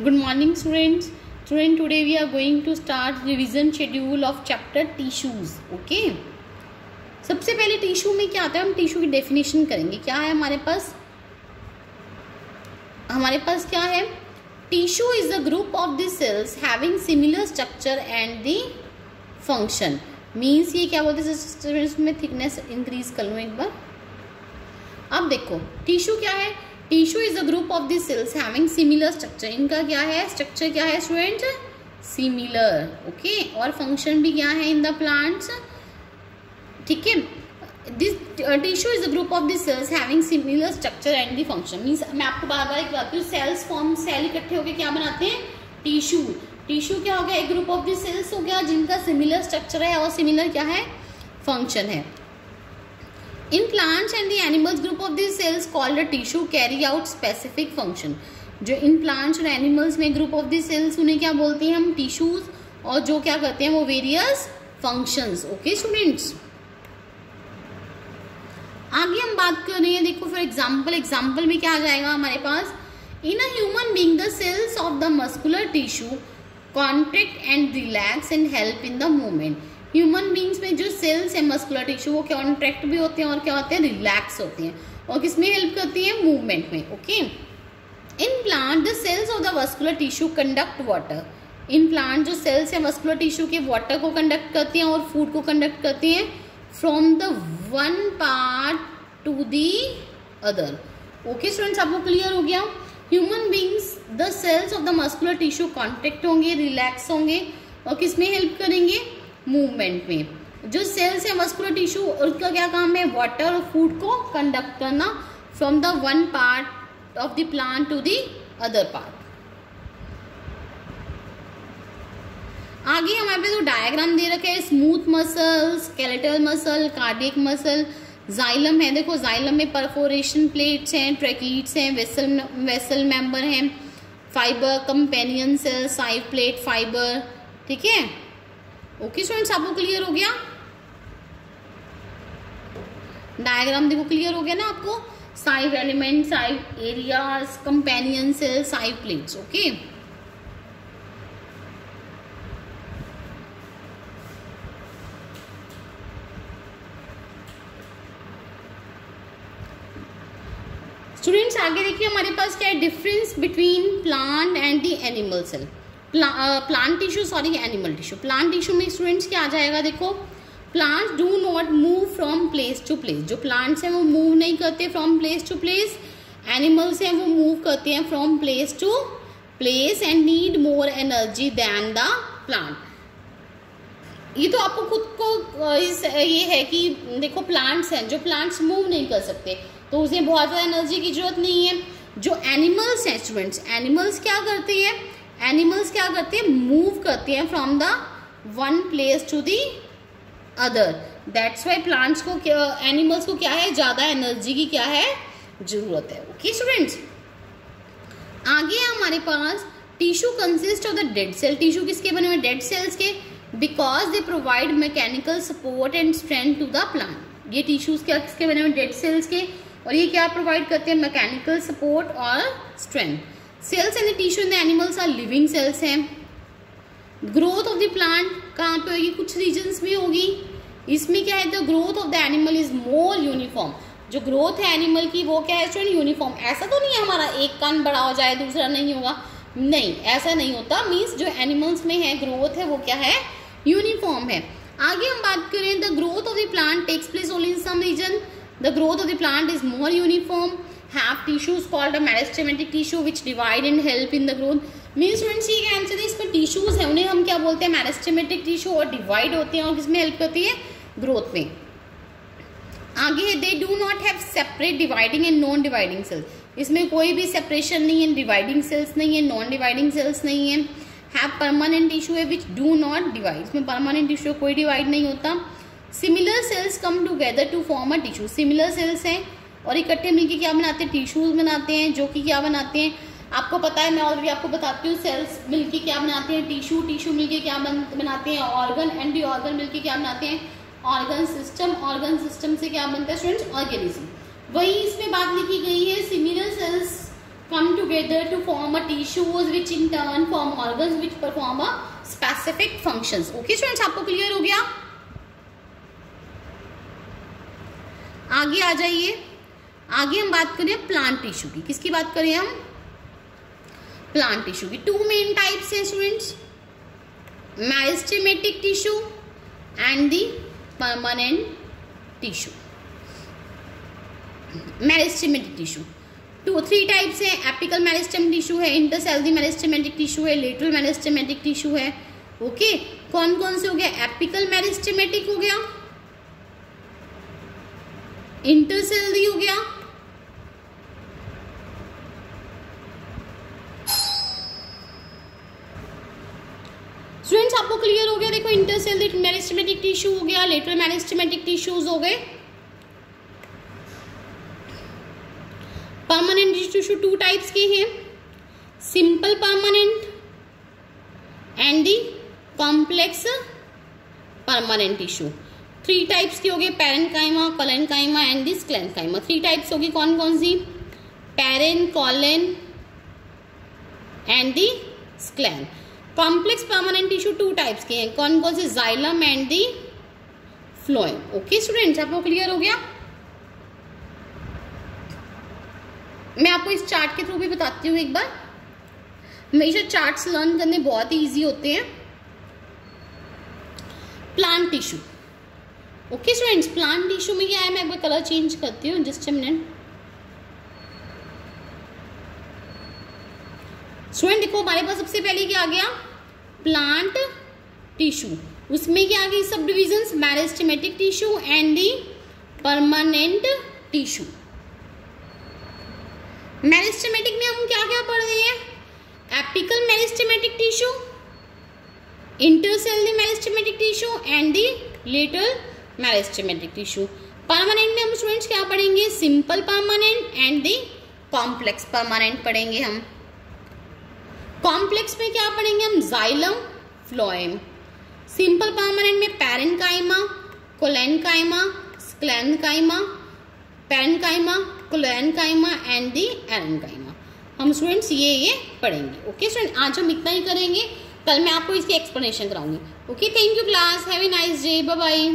good morning, students. Student, today we are going to start revision schedule of chapter tissues, okay? सबसे पहले tissue में क्या आता है? हम टिश्यू की डेफिनेशन करेंगे। क्या है हमारे पास? हमारे पास क्या है? Tissue is the group of the cells having similar structure and the function means ये क्या बोलते हैं? थिकनेस इंक्रीज कर लूँ एक बार। अब देखो टिश्यू क्या है? Tissue is a group of the cells having similar structure इनका क्या है? स्ट्रक्चर क्या है स्टूडेंट सिमिलर ओके और फ़ंक्शन भी क्या है इन द प्लांट्स ठीक है? This tissue is a group of the cells having similar structure and the function means मैं आपको बार बार एक बताती हूँ सेल्स फॉर्म सेल इकट्ठे होकर क्या बनाते हैं? टिश्यू टिश्यू क्या हो गया? एक ग्रुप ऑफ़ द सेल्स हो गया जिनका सिमिलर स्ट्रक्चर है और सिमिलर क्या है? फ़ंक्शन है. Plants and the animals group of these cells called a tissue carry out specific function. जो इन प्लांट्स और एनिमल्स में ग्रुप ऑफ़ दी सेल्स उन्हें क्या बोलते हैं हम? टिश्यूज और जो क्या करते हैं वो वेरियस फ़ंक्शंस ओके स्टूडेंट्स आगे हम बात कर रहे हैं, देखो फॉर एग्जांपल एग्जांपल में क्या आ जाएगा हमारे पास? In a human being the cells of the muscular tissue contract and relax and help in the movement human beings में जो सेल्स है मस्कुलर टिश्यू वो कॉन्ट्रैक्ट भी होते हैं और क्या होते हैं? रिलैक्स होते हैं। और किसमें हेल्प करती है? मूवमेंट में okay in plant the cells of the muscular tissue conduct water in plant जो सेल्स है मस्कुलर टिश्यू के वाटर को कंडक्ट करती हैं और फ़ूड को कंडक्ट करती हैं from the one part to the other okay students आपको क्लियर हो गया? Human beings the cells of the muscular tissue contract होंगे रिलैक्स होंगे। और किसमें हेल्प करेंगे? मूवमेंट में। जो सेल्स है मस्कुलर टिश्यू उसका क्या काम है? वाटर और फ़ूड को कंडक्ट करना from the one part of the plant to the other part आगे हमारे पे जो डायग्राम दे रखे है smooth muscle skeletal muscle cardiac muscle xylem है। देखो जाइलम में परफोरेशन प्लेट्स हैं ट्रैकीट्स हैं वेसल वेसल मेंबर हैं fibre companion cell side plate fibre ठीक है? ओके स्टूडेंट्स आपको क्लियर हो गया? डायग्राम देखो क्लियर हो गया ना आपको? Side element side areas companion cell side plates okay students आगे देखिए हमारे पास क्या है? Difference between plant and the animal cell plant tissue sorry animal tissue plant tissue में स्टूडेंट्स क्या आ जाएगा देखो? Plants do not move from place to place जो प्लांट्स हैं वो मूव नहीं करते from place to place animals हैं वो मूव करते हैं from place to place and need more energy than the plant ये तो आपको खुद को इस ये है कि देखो प्लांट्स हैं, जो प्लांट्स मूव नहीं कर सकते तो उसे बहुत ज़्यादा एनर्जी की ज़रूरत नहीं है। जो एनिमल्स हैं स्टूडेंट्स एनिमल्स क्या करते हैं? एनिमल्स क्या करते हैं? मूव करते हैं from the one place to the other that's why plants को एनिमल्स को क्या है? ज़्यादा एनर्जी की क्या है? ज़रूरत है. ओके स्टूडेंट्स आगे हमारे पास tissue consist of the dead cell tissue किसके बने हुए? डेड सेल्स के. Because they provide mechanical support and strength to the plant ये टिश्यूज क्या, किसके बने हुए? डेड सेल्स के. और ये क्या प्रोवाइड करते हैं? मैकेनिकल सपोर्ट और strength cells and tissue in the animals are living cells हैं। ग्रोथ ऑफ़ द प्लांट कहाँ पे होगी? कुछ रीजन्स में होगी। इसमें क्या है? The growth of the animal is more uniform जो ग्रोथ है एनिमल की, वो क्या है? स्टूडेंट यूनिफॉर्म ऐसा तो नहीं है हमारा एक कान बड़ा हो जाए, दूसरा नहीं होगा। नहीं, ऐसा नहीं होता। मीन्स जो एनिमल्स में है ग्रोथ है, वो क्या है? यूनिफॉर्म है। आगे हम बात करें the growth of the plant takes place only in some region the growth of the plant is more uniform have tissues called a meristematic tissue which divide and help in the growth. Mean students ये answer है इसमें tissues है, उन्हें हम क्या बोलते हैं? Meristematic tissue और डिवाइड होते हैं और किसमें हेल्प करती है? ग्रोथ में. आगे है they do not have separate dividing and non dividing cells इसमें कोई भी सेपरेशन नहीं है डिवाइडिंग सेल्स नहीं है नॉन डिवाइडिंग सेल्स नहीं है। हैव परमानेंट टिश्यू है विच डू नॉट डिवाइड इसमें परमानेंट टिश्यू कोई डिवाइड नहीं होता। Similar cells come together to form a tissue similar cells हैं और इकट्ठे मिलकर क्या बनाते हैं? टिश्यूज बनाते हैं जो कि क्या बनाते हैं? आपको पता है मैं ऑलरेडी आपको बताती हूँ सेल्स मिलके क्या बनाते हैं? टिश्यू टिश्यू मिलके क्या बन, बनाते हैं? ऑर्गन एंड डी ऑर्गन मिलके क्या बनाते हैं? ऑर्गन सिस्टम ऑर्गन सिस्टम से क्या बनता है स्टूडेंट्स ऑर्गेनिज्म वही इसमें बात लिखी गई है similar cells come together to form a tissues which in turn form organs which perform a specific functions. Okay students आपको क्लियर हो गया? आगे आ जाइए। आगे हम बात करें प्लांट टिश्यू की। किसकी बात करें हम? प्लांट टिश्यू की। टू मेन टाइप्स हैं students meristematic tissue and the permanent tissue meristematic tissue two three types है। एपिकल मैरिस्टेम टिश्यू है इंटरसेल्दी मैरिस्टेमेटिक टिश्यू है लेटरल मैरिस्टेमेटिक टिश्यू है। ओके कौन कौन से हो गया एपिकल मैरिस्टेमेटिक हो गया। इंटरसेल्दी हो गया स्टूडेंट्स आपको क्लियर हो गया, देखो इंटरसेल्युलर मेरिस्टेमेटिक टिश्यू हो गया लेटरल मेरिस्टेमेटिक टिश्यूज हो गए। परमानेंट टिश्यू टू टाइप्स के हैं simple permanent and the complex permanent tissue three types की हो गए parenchyma collenchyma and the sclerenchyma three types होगी कौन कौन सी? Paren collen and the sclen complex permanent tissue two types के हैं। कौन कौन से? Xylem and the phloem okay students आपको क्लियर हो गया? मैं आपको इस चार्ट के थ्रू भी बताती हूँ एक बार। हमेशा चार्ट्स लर्न करने बहुत ही ईजी होते हैं। Plant tissue okay students plant tissue में क्या है? मैं एक बार कलर चेंज करती हूँ जस्ट मिनट स्टूडेंट देखो, हमारे पास सबसे पहले क्या आ गया? प्लांट टिश्यू उसमें क्या आ गई subdivision meristematic tissue and the permanent tissue meristematic में हम क्या क्या पढ़ रहे हैं? Apical meristematic tissue intercellular meristematic tissue and the lateral meristematic tissue permanent में हम स्टूडेंट्स क्या पढ़ेंगे? Simple permanent and the complex permanent पढ़ेंगे हम. कॉम्प्लेक्स में क्या पढ़ेंगे हम? जाइलम फ्लोएम सिंपल परमानेंट में parenchyma collenchyma sclerenchyma parenchyma collenchyma and the aerenchyma हम स्टूडेंट्स ये ये पढ़ेंगे ओके स्टूडेंट आज हम इतना ही करेंगे। कल मैं आपको इसकी explanation कराऊँगी। Okay thank you class have a nice day bye